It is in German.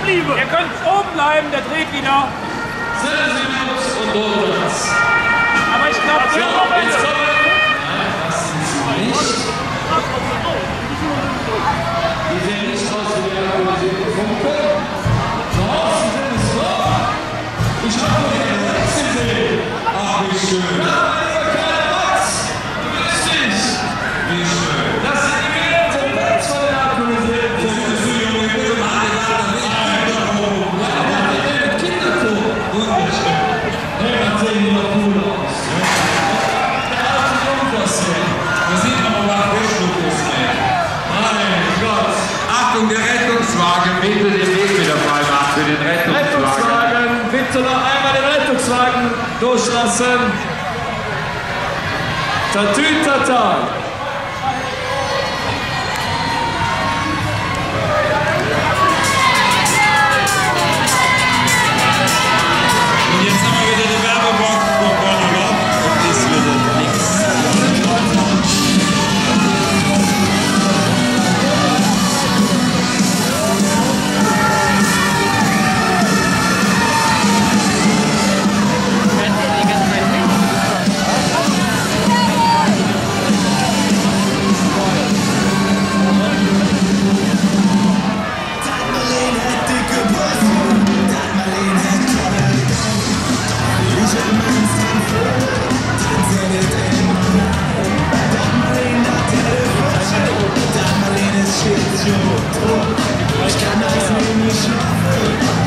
geblieben. Ihr könnt oben bleiben, der dreht wieder. Sitzen Sie und los. den Rettungswagen. Rettungswagen. Bitte noch einmal den Rettungswagen durchlassen. Tatütata. Show. Ich kann das nämlich.